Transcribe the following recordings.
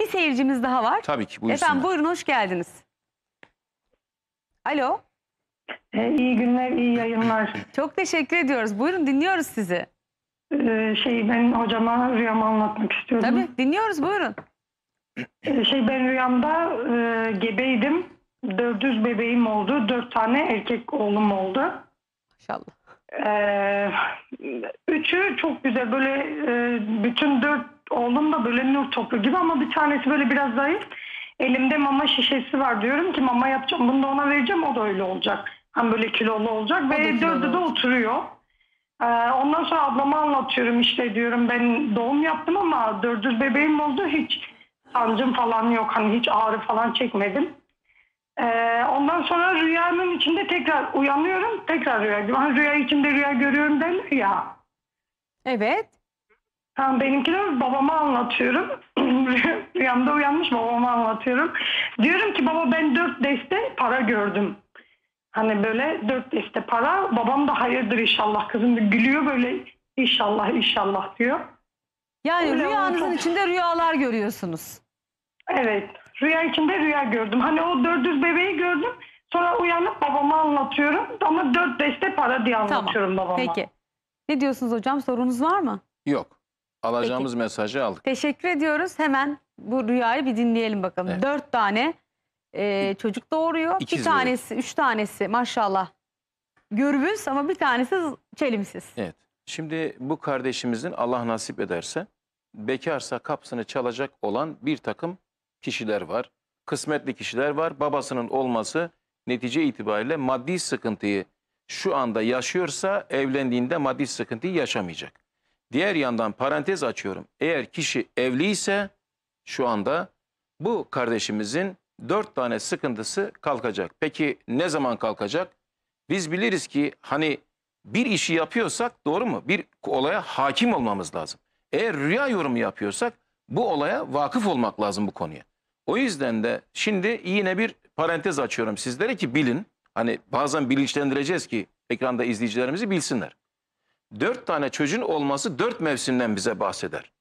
Bir seyircimiz daha var. Tabii ki buyursunlar. Efendim buyurun hoş geldiniz. Alo. Ee, iyi günler, iyi yayınlar. Çok teşekkür ediyoruz. Buyurun dinliyoruz sizi. Ee, şey ben hocama rüyamı anlatmak istiyorum. Tabii dinliyoruz buyurun. Ee, şey ben rüyamda e, gebeydim. Dördüz bebeğim oldu. Dört tane erkek oğlum oldu. Maşallah. Ee, üçü çok güzel. Böyle e, bütün dört oğlum da böyle nur topu gibi ama bir tanesi böyle biraz zayıf. Elimde mama şişesi var diyorum ki mama yapacağım. Bunu da ona vereceğim. O da öyle olacak. Hem böyle kilolu olacak. da Ve dördü de oturuyor. Ee, ondan sonra ablama anlatıyorum işte diyorum ben doğum yaptım ama dördüz bebeğim oldu. Hiç sancım falan yok. Hani hiç ağrı falan çekmedim. Ee, ondan sonra rüyanın içinde tekrar uyanıyorum. Tekrar rüya görüyorum. Hani rüya içinde rüya görüyorum derler ya. Evet. Tamam benimki de babama anlatıyorum. Rüyamda uyanmış babama anlatıyorum. Diyorum ki baba ben dört deste para gördüm. Hani böyle dört deste para. Babam da hayırdır inşallah kızım da gülüyor böyle inşallah inşallah diyor. Yani Öyle rüyanızın oldu. içinde rüyalar görüyorsunuz. Evet rüya içinde rüya gördüm. Hani o dördüz bebeği gördüm. Sonra uyanıp babama anlatıyorum. Ama dört deste para diye anlatıyorum babama. Peki. Ne diyorsunuz hocam? Sorunuz var mı? Yok. Alacağımız mesajı aldık. Teşekkür ediyoruz. Hemen bu rüyayı bir dinleyelim bakalım. Evet. Dört tane e, çocuk doğuruyor. İkiz bir böyle. tanesi, üç tanesi maşallah gürbüz ama bir tanesi çelimsiz. Evet. Şimdi bu kardeşimizin Allah nasip ederse bekarsa kapısını çalacak olan bir takım kişiler var. Kısmetli kişiler var. Babasının olması netice itibariyle maddi sıkıntıyı şu anda yaşıyorsa evlendiğinde maddi sıkıntıyı yaşamayacak. Diğer yandan parantez açıyorum. Eğer kişi evliyse şu anda bu kardeşimizin dört tane sıkıntısı kalkacak. Peki ne zaman kalkacak? Biz biliriz ki hani bir işi yapıyorsak doğru mu? Bir olaya hakim olmamız lazım. Eğer rüya yorumu yapıyorsak bu olaya vakıf olmak lazım bu konuya. O yüzden de şimdi yine bir parantez açıyorum sizlere ki bilin. Hani bazen bilinçlendireceğiz ki ekranda izleyicilerimizi bilsinler. Dört tane çocuğun olması dört mevsimden bize bahseder.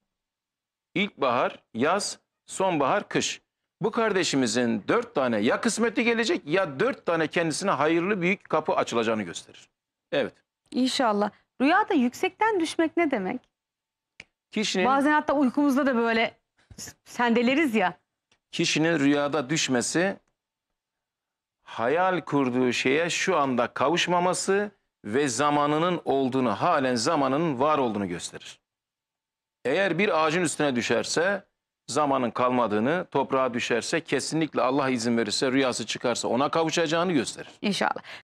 İlkbahar, yaz, sonbahar, kış. Bu kardeşimizin dört tane ya kısmeti gelecek ya dört tane kendisine hayırlı büyük kapı açılacağını gösterir. Evet. İnşallah. Rüyada yüksekten düşmek ne demek? Kişinin Bazen hatta uykumuzda da böyle sendeleriz ya. Kişinin rüyada düşmesi hayal kurduğu şeye şu anda kavuşmaması ve zamanının olduğunu, halen zamanının var olduğunu gösterir. Eğer bir ağacın üstüne düşerse zamanın kalmadığını, toprağa düşerse kesinlikle Allah izin verirse rüyası çıkarsa ona kavuşacağını gösterir. İnşallah.